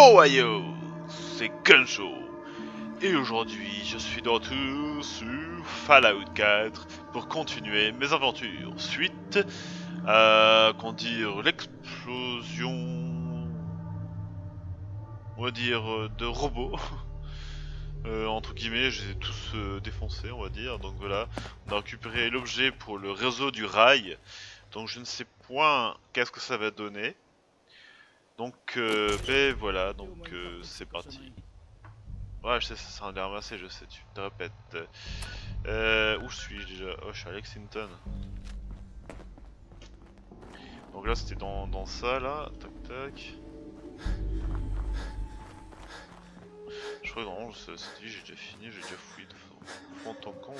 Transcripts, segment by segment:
You C'est Gunshow Et aujourd'hui, je suis de retour sur Fallout 4 pour continuer mes aventures. Suite à, qu'on l'explosion, on va dire, de robots. Euh, entre guillemets, je les ai tous euh, défoncés, on va dire. Donc voilà, on a récupéré l'objet pour le réseau du rail. Donc je ne sais point qu'est-ce que ça va donner. Donc, euh, ben voilà, donc euh, c'est parti. Ouais, je sais, ça sert à les ramasser, je sais, tu te répètes. Euh, où suis-je déjà? Oh, je suis à Lexington. Donc là, c'était dans, dans ça, là. Tac, tac. Je crois que ce- cette vie, j'ai déjà fini, j'ai déjà fouillé de fond en.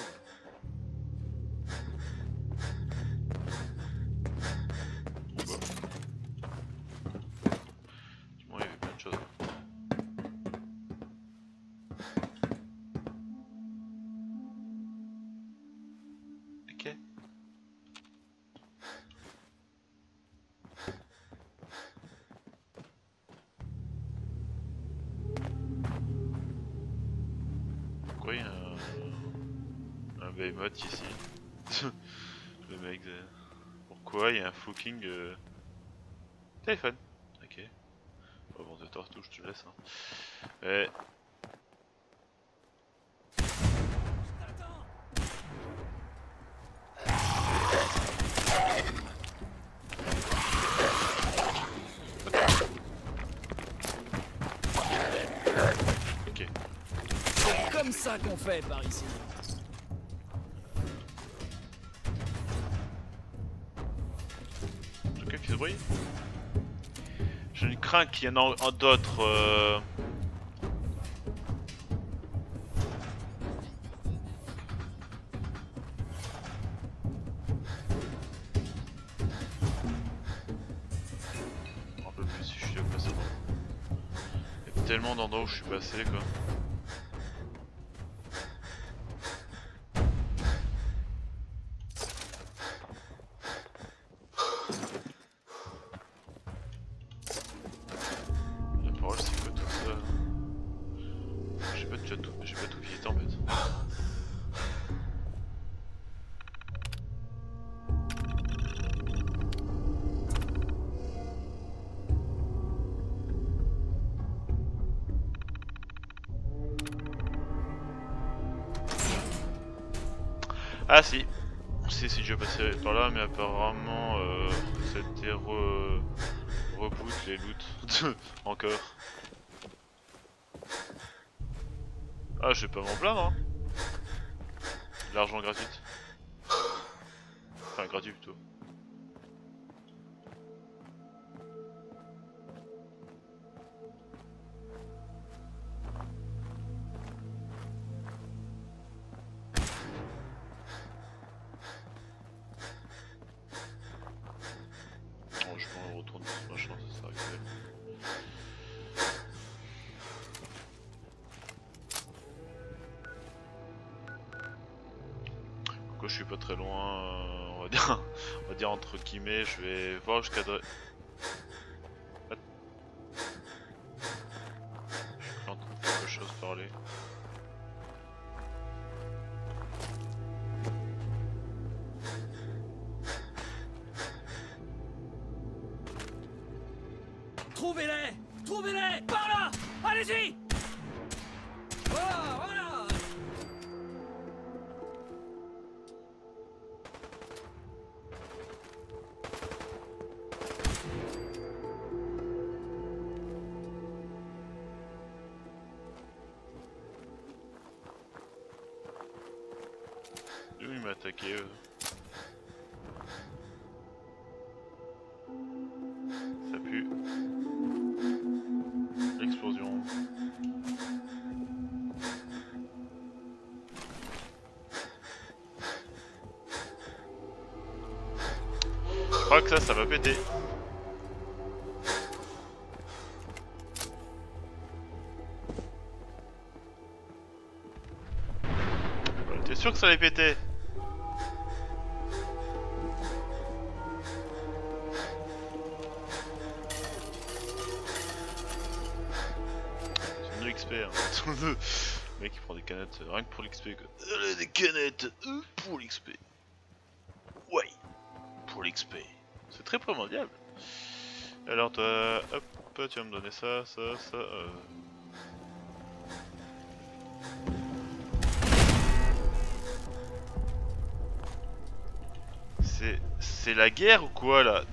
Behemoth ici Le mec. Pourquoi il y a un fucking euh, téléphone? Ok. Bon, bon, de tortouche, je te laisse. Hein. Ouais. Ok. C'est comme ça qu'on fait par ici. Je ne crains qu'il y en ait en d'autres. euh, me rappelle plus si je suis passé. Il y a tellement d'endroits où je suis passé quoi. Tout, j'ai pas tout visité en fait. Ah si, si si je passé par là mais apparemment euh, c'était re... reboot les loots encore. Ah je vais pas m'en plaindre hein. L'argent gratuit. Enfin gratuit plutôt. Entre guillemets, je vais voir jusqu'à... De quelque chose parler. Trouvez-les! Trouvez-les! Par là! Allez-y crois que ça, ça va péter. T'es sûr que ça allait péter? l'XP. Hein. le mec il prend des canettes euh, rien que pour l'XP. quoi. Allez, des canettes euh, pour l'XP. Ouais, pour l'XP. Très primordial. Alors toi, hop, tu vas me donner ça, ça, ça. euh. C'est c'est la guerre ou quoi là?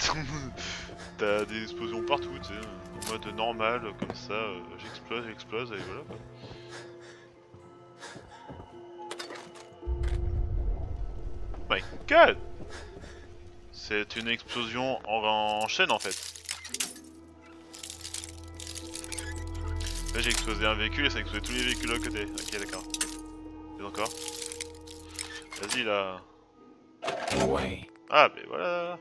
T'as des explosions partout, tu sais, en mode normal, comme ça, euh, j'explose, j'explose, et voilà. quoi. My god C'est une explosion en, en chaîne en fait. Là j'ai explosé un véhicule et ça a explosé tous les véhicules à côté. Ok d'accord. Et encore Vas-y là. Ouais. Ah, mais voilà.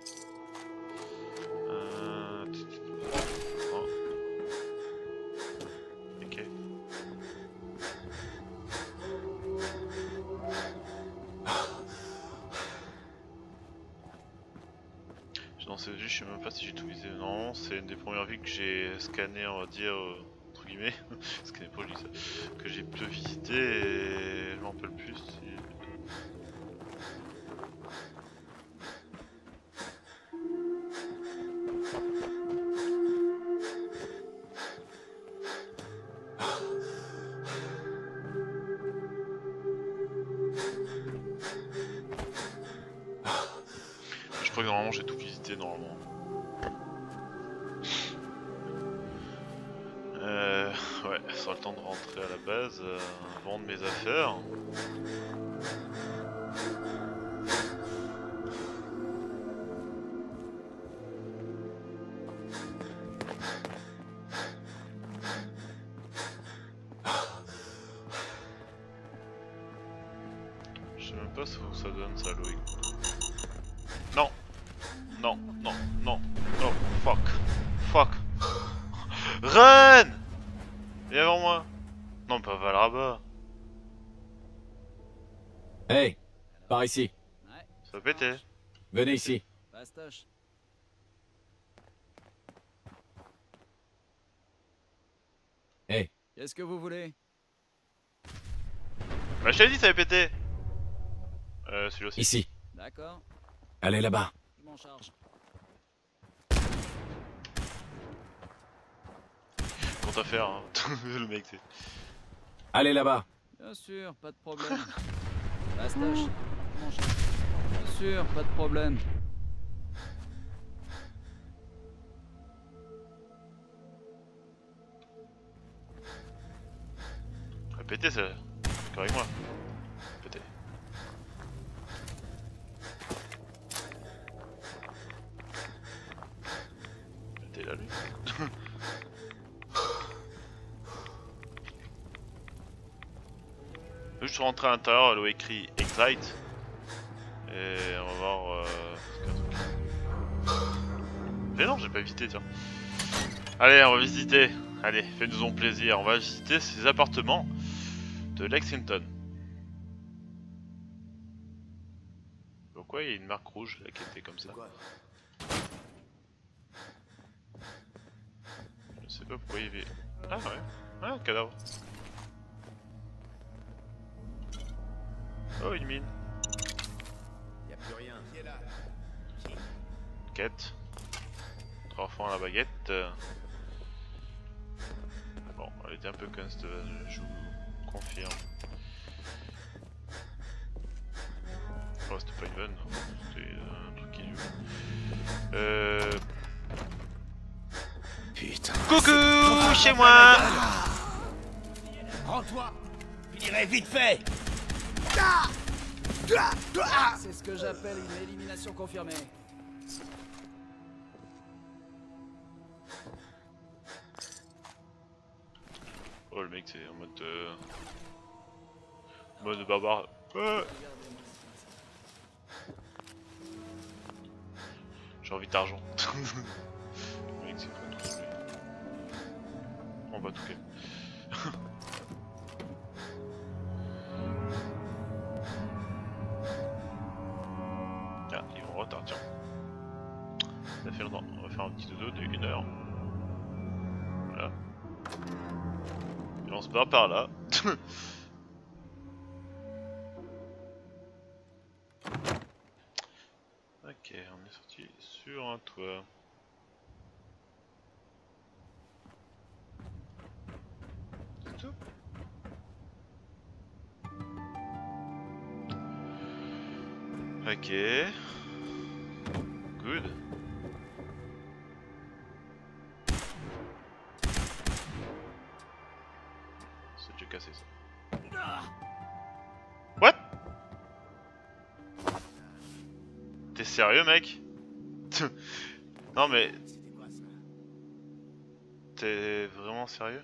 Je sais même pas si j'ai tout visé. Non, c'est une des premières vues que j'ai scanné, on va dire, euh, entre guillemets. scanné pas. Que j'ai peu visité et je m'en rappelle plus. Crois que normalement j'ai tout visité normalement. Euh, ouais, ça sera le temps de rentrer à la base, euh, vendre mes affaires. Hey, par ici. ça va péter. Venez ici. Pastoche. Hey. Qu'est-ce que vous voulez? Bah je t'avais dit ça va péter Euh, celui-là aussi. Ici. D'accord, Allez là-bas. je m'en charge. Compte à faire, hein. le mec, c'est... Allez là-bas. Bien sûr, pas de problème. Charge. Bien sûr, pas de problème. Péter, ça. D'accord avec moi. Péter. Péter là, lui. Je suis rentré à l'intérieur, elle a écrit Excite. Et on va voir. Euh... Mais non, j'ai pas visité, tiens. Allez, on va visiter. Allez, fais-nous plaisir. On va visiter ces appartements de Lexington. Pourquoi il y a une marque rouge là qui était comme ça Je sais pas pourquoi il y avait. Ah ouais, ah, cadavre. Oh, une mine. Y a plus rien. Qui est là Quête. Trois enfants à la baguette. Bon, elle était un peu cette vase, je vous confirme. Oh, c'était pas une vanne, c'était un truc qui joue. Euh. Putain. Coucou, chez moi Rends-toi Finirai vite fait C'est ce que j'appelle une élimination confirmée. Oh, le mec, c'est en mode. Euh... Mode barbare. J'ai envie d'argent. le mec, c'est. On va tout se barre par là. ok, on est sorti sur un toit. C'est tout? Ok. Good. Sérieux mec Non mais t'es vraiment sérieux.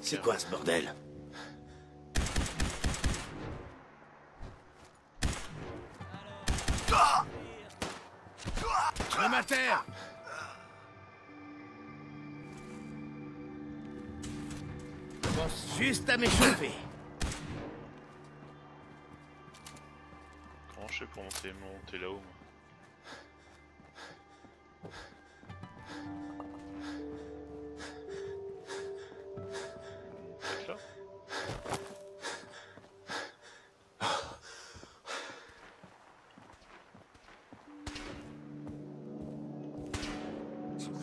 C'est quoi ce bordel? Juste à m'échauffer. Comment je fais pour monter, monter là-haut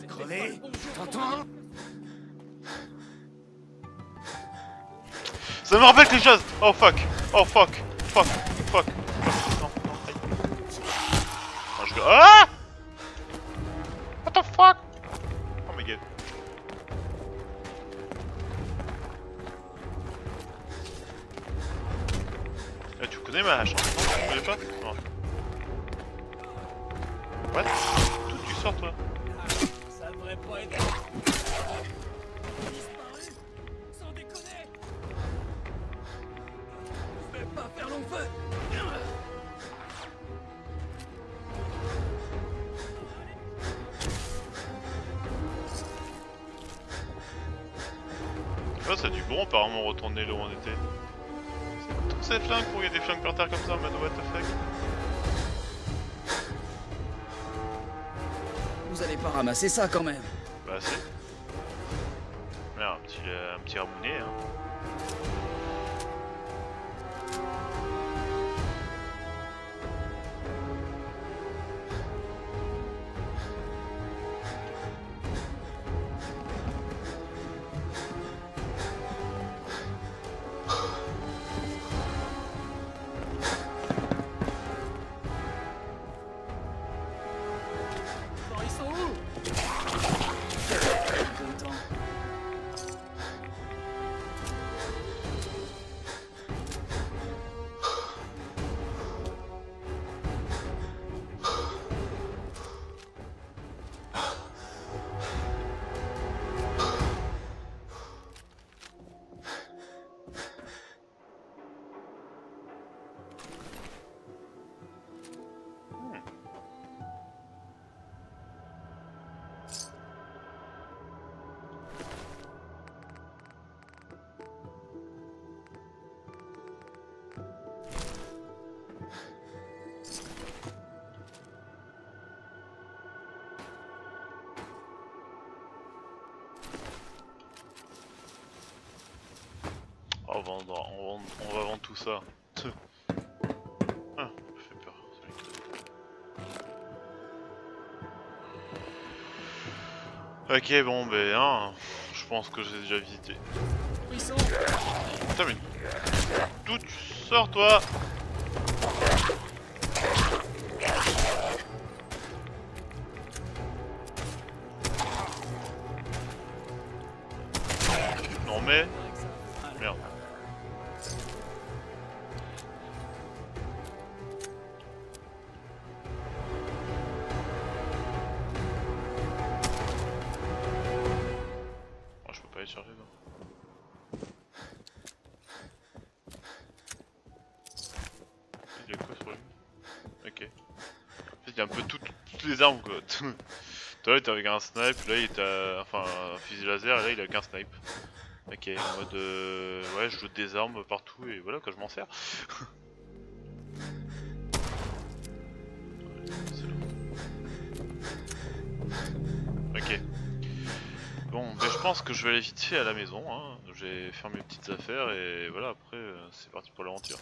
Crevé T'entends? Ça me rappelle quelque chose. Oh fuck. Oh fuck. Fuck. Fuck. Non, non, aïe. Ah, je... Ah What the fuck? Oh my god. Eh, tu connais ma hache hein Tu connais pas? Non. What? D'où tu sors toi? Ça devrait pas être. Apparemment retourner là où on était. C'est tous ces flingues pour qu'il y ait des flingues par terre comme ça mode what the fuck Vous allez pas ramasser ça quand même Bah si. Merde, un petit, euh, un petit rabounet hein. On va, vendre, on, va, on va vendre tout ça. ah. Ok, bon, ben, hein, je pense que j'ai déjà visité. Putain, mais. D'où tu sors, toi? Il était avec un snipe, là il était. Enfin, un fusil laser, et là il a qu'un snipe. Ok, en mode euh, ouais, je des armes partout et voilà, quand je m'en sers. Ok. Bon, je pense que je vais aller vite fait à la maison. Hein. Je vais faire mes petites affaires et voilà, après euh, c'est parti pour l'aventure.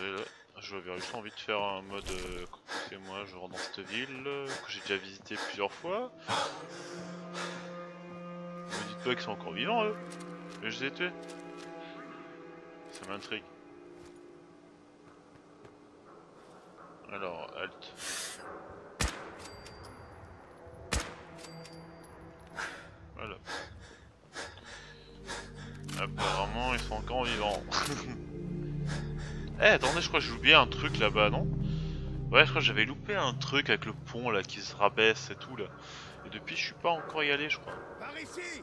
Euh, je vais envie de faire un mode. Euh, et moi, je rentre dans cette ville euh, que j'ai déjà visité plusieurs fois. Ne dites pas qu'ils sont encore vivants eux. Mais je les ai tués. Ça m'intrigue. Alors, halt. Voilà. Apparemment, ils sont encore vivants. Eh, attendez, je crois que j'ai oublié un truc là-bas, non? Ouais, je crois que j'avais loupé un truc avec le pont là qui se rabaisse et tout là. Et depuis, je suis pas encore y allé, je crois. Par ici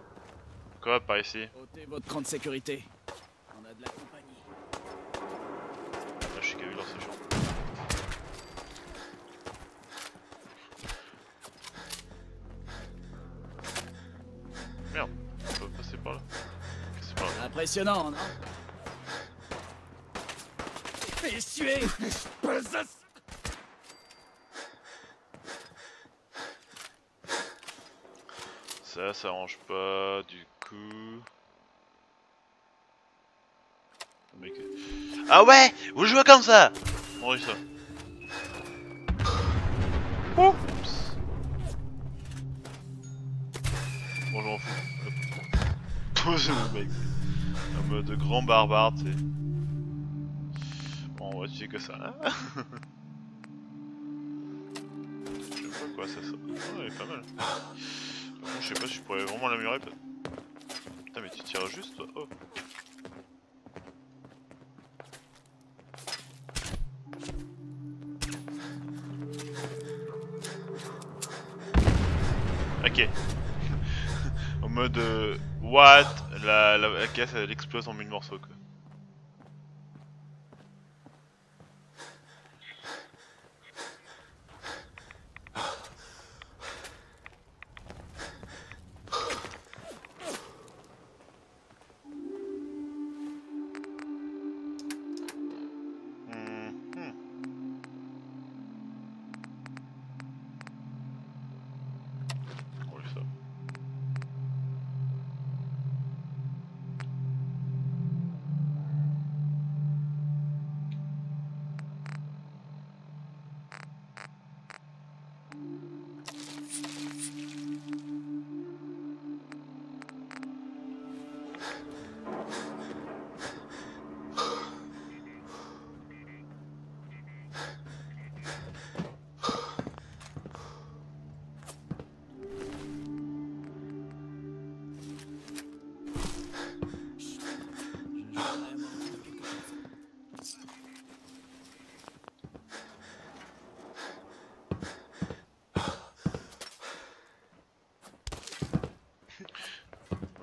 Quoi, par ici? Ôtez votre cran de sécurité. On a de la compagnie. Ah, je suis qu'à vu dans ces champs. Merde, on peut passer par là. Ok, C'est par là. Impressionnant, non? Ça, ça arrange pas, du coup. Est- Ah ouais Vous jouez comme ça On ça. Oups Bon, je m'en fous. Hop. Posez le mec. En mode grand barbare, tu sais. On va tuer que ça. hein? Je sais pas quoi ça est pas mal. Je sais pas si je pourrais vraiment l'améliorer. Putain, mais tu tires juste toi. Oh. Ok. en mode euh, what? La, la, caisse elle explose en mille morceaux.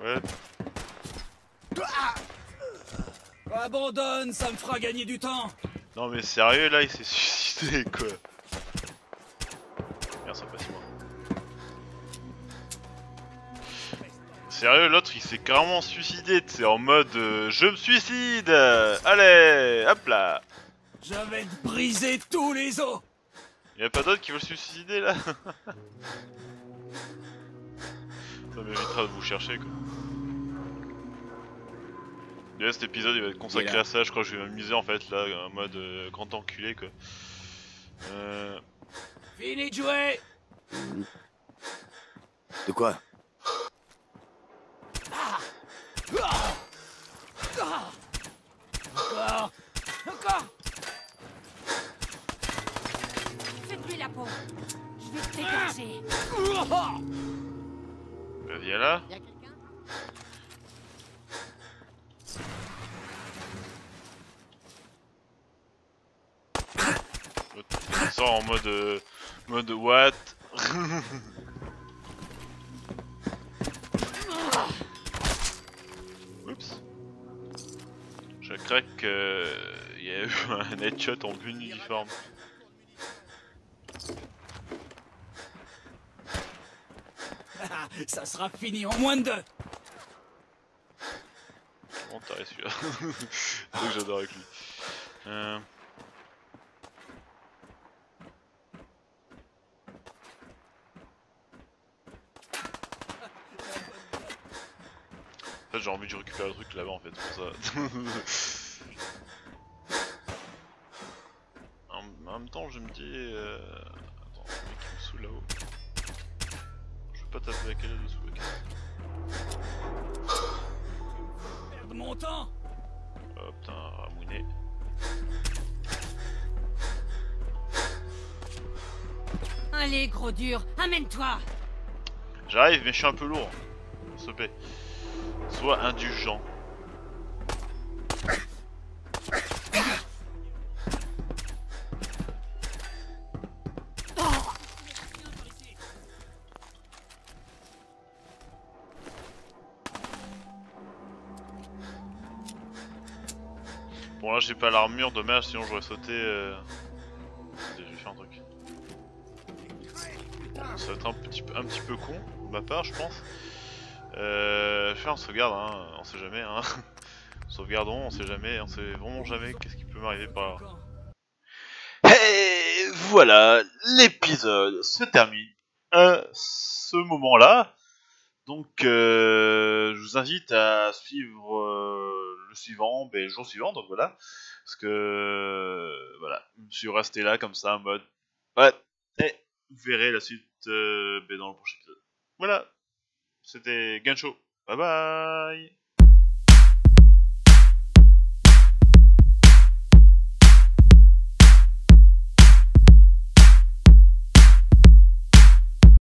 Ouais, Abandonne, ça me fera gagner du temps non mais sérieux là il s'est suicidé quoi. Merde ça passe moi. Sérieux l'autre il s'est carrément suicidé, c'est en mode euh, je me suicide Allez hop là Je vais te briser tous les os Y'a pas d'autres qui veulent se suicider là Ça m'évitera de vous chercher quoi. Déjà cet épisode il va être consacré là. à ça, je crois que je vais m'amuser en fait là, en mode euh, grand enculé quoi. Euh... Fini de jouer De quoi? Encore Encore Faites-lui la peau. Je vais te dégorger. Bah, viens là. Y'a quelqu'un Il sort en mode euh, mode what? Oups. Je craque qu'il y a eu un headshot en une uniforme. Ça sera fini en moins de deux taré celui-là. Donc j'adore avec lui. Euh... fait j'ai envie de récupérer le truc là-bas en fait, c'est pour ça. en, en même temps je me dis... Euh... Attends, le mec qui me saoule là-haut. Je veux pas taper avec elle là-dessous. ok. Perdre mon temps Oh putain, ramouné. Allez, gros dur, amène-toi J'arrive, mais je suis un peu lourd. Plaît. Sois indulgent. Bon là j'ai pas l'armure, dommage, sinon j'aurais sauté... Euh... J'ai fait un truc. Ça va être un petit, un petit peu con de ma part, je pense. Euh, un sauvegarde, hein, on sait jamais. Hein. Sauvegardons, on sait jamais, on sait vraiment jamais qu'est-ce qui peut m'arriver par là. Et voilà, l'épisode se termine à ce moment-là. Donc, euh, je vous invite à suivre euh, le suivant, ben, le jour suivant, donc voilà. Parce que, voilà, je suis resté là comme ça en mode, ouais, et vous verrez la suite euh, ben, dans le prochain épisode. Voilà, c'était Gancho. 拜拜。